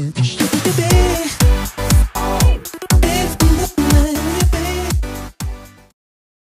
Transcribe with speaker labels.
Speaker 1: Baby